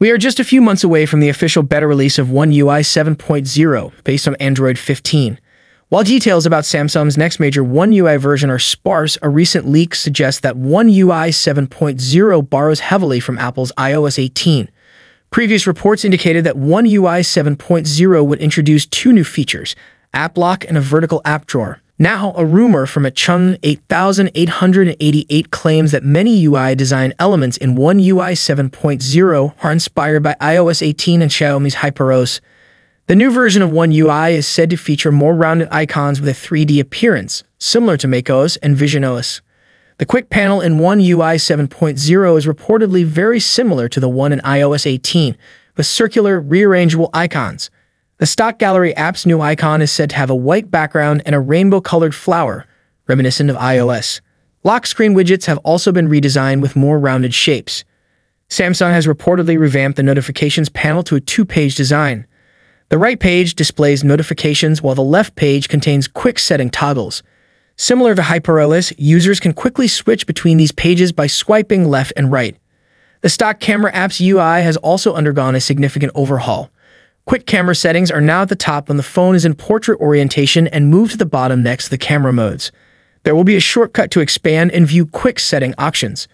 We are just a few months away from the official beta release of One UI 7.0 based on Android 15. While details about Samsung's next major One UI version are sparse, a recent leak suggests that One UI 7.0 borrows heavily from Apple's iOS 18. Previous reports indicated that One UI 7.0 would introduce two new features, App Lock and a vertical app drawer. Now, a rumor from a Chung 8888 claims that many UI design elements in One UI 7.0 are inspired by iOS 18 and Xiaomi's HyperOS. The new version of One UI is said to feature more rounded icons with a 3D appearance, similar to macOS and visionOS. The quick panel in One UI 7.0 is reportedly very similar to the one in iOS 18, with circular, rearrangeable icons. The stock gallery app's new icon is said to have a white background and a rainbow-colored flower, reminiscent of iOS. Lock screen widgets have also been redesigned with more rounded shapes. Samsung has reportedly revamped the notifications panel to a two-page design. The right page displays notifications while the left page contains quick setting toggles. Similar to HyperOS, users can quickly switch between these pages by swiping left and right. The stock camera app's UI has also undergone a significant overhaul. Quick camera settings are now at the top when the phone is in portrait orientation and move to the bottom next to the camera modes. There will be a shortcut to expand and view quick setting options.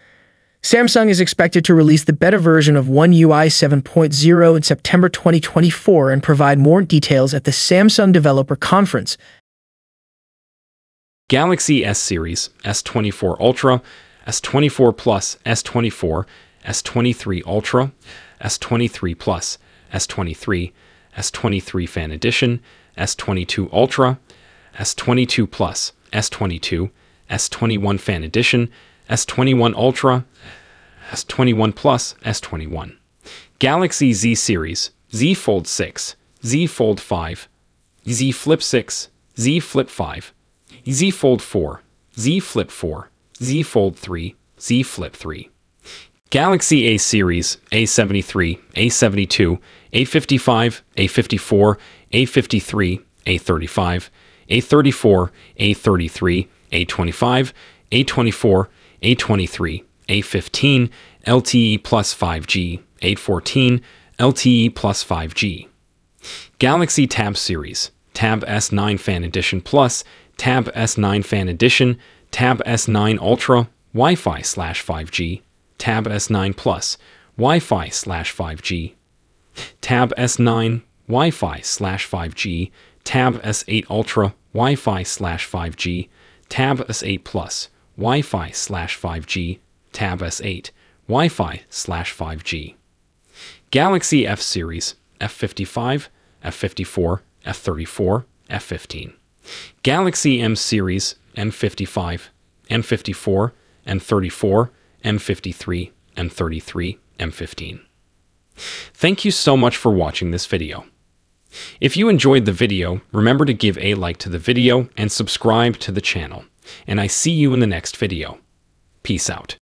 Samsung is expected to release the beta version of One UI 7.0 in September 2024 and provide more details at the Samsung Developer Conference. Galaxy S Series, S24 Ultra, S24 Plus, S24, S23 Ultra, S23 Plus, S23, S23 Fan Edition, S22 Ultra, S22 Plus, S22, S21 Fan Edition, S21 Ultra, S21 Plus, S21. Galaxy Z Series, Z Fold 6, Z Fold 5, Z Flip 6, Z Flip 5, Z Fold 4, Z Flip 4, Z Fold 3, Z Flip 3. Galaxy A series, A73, A72, A55, A54, A53, A35, A34, A33, A25, A24, A23, A15, LTE plus 5G, A14, LTE plus 5G. Galaxy Tab series, Tab S9 Fan Edition Plus, Tab S9 Fan Edition, Tab S9 Ultra, Wi-Fi slash 5G, Tab S9 Plus, Wi-Fi slash 5G, Tab S9 Wi-Fi slash 5G, Tab S8 Ultra Wi-Fi slash 5G, Tab S8 Plus Wi-Fi slash 5G, Tab S8 Wi-Fi slash 5G. Galaxy F Series F55, F54, F34, F15. Galaxy M Series M55, M54, M34, M53, M33, M15. Thank you so much for watching this video. If you enjoyed the video, remember to give a like to the video and subscribe to the channel. And I see you in the next video. Peace out.